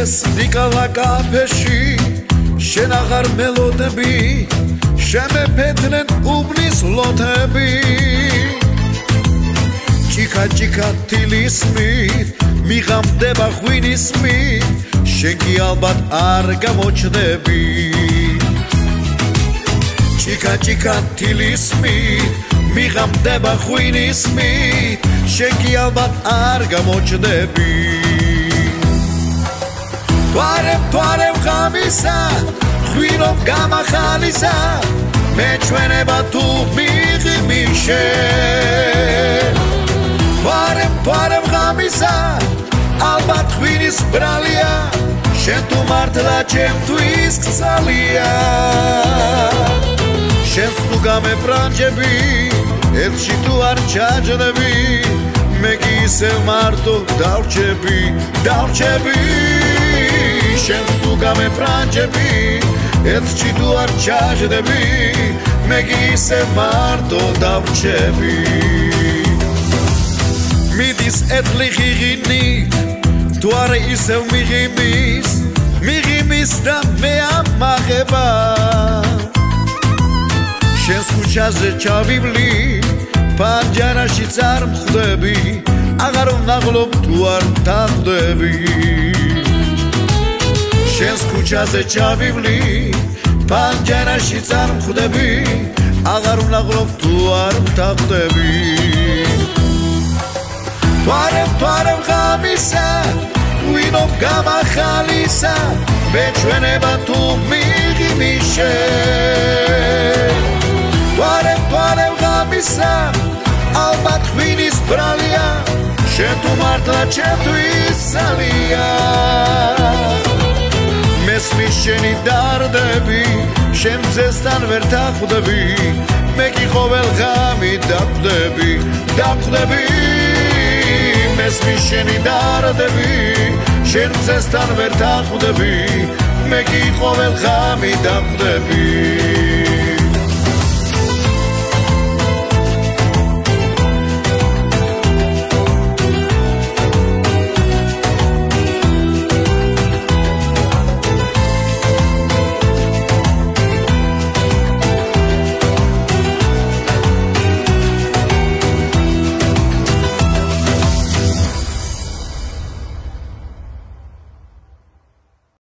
ეს დიკალა კაფეში შენ აღარ მელოდები შემეფეთნენ უბნის ლოთები. ჭიქა ჭიქა თილისმით მიღამდება ღვინისმით შენ კი ალბათ არ გამოჩდები ჭიქა ჭიქა თილისმით მიღამდება ღვინისმით შენ კი ალბათ არ გამოჩდები თوارებ თوارებ ღამისა ხვირობ გამახალისა მეჩვენება თუ მიღიმიშე თوارებ თوارებ ღამისა ალბათ ხვირის ბრალია შენ თუ მართლა ჩემთვის გწალია შენს თუ გამებრანჯები ერთში თუ არ ჩაჯნები მე კი ისევ მარტო დავრჩები დავრჩები გამე ფრანჯები ერთში თუ არ ჩაჯდები მე კი ისე მარტო დავრჩები მიდის ეთლი ღიღინი თუ არ ისე მიღიმის მიღიმის და მე ამაღება. შენს ქუჩაზე ჩავივლი პანჯარაში წარ მხვდები აღარ ვნაღლობ თუ არ თახდები შენს ქუჩაზე ჩავივლი პანჯარაში წამხვდები აღარ ვნაღლობ თუ არ მთავდები თვარემ თვარემ ღამისა ვინომ გამახალისა მეჩვენება თუ მიღიმიშე თვარემ თვარემ ღამისა ალბათ ღვინის ბრალია შენ თუ მართლა ჩემთვის ალია შენი დარდები შენ ძესთან ვერ თახვდები მე კი ყოველ ღამი დახვდები დახვდები მესმის შენი დარდები შენ ძესთან ვერ თახვდები მე კი ყოველ ღამი დახვდები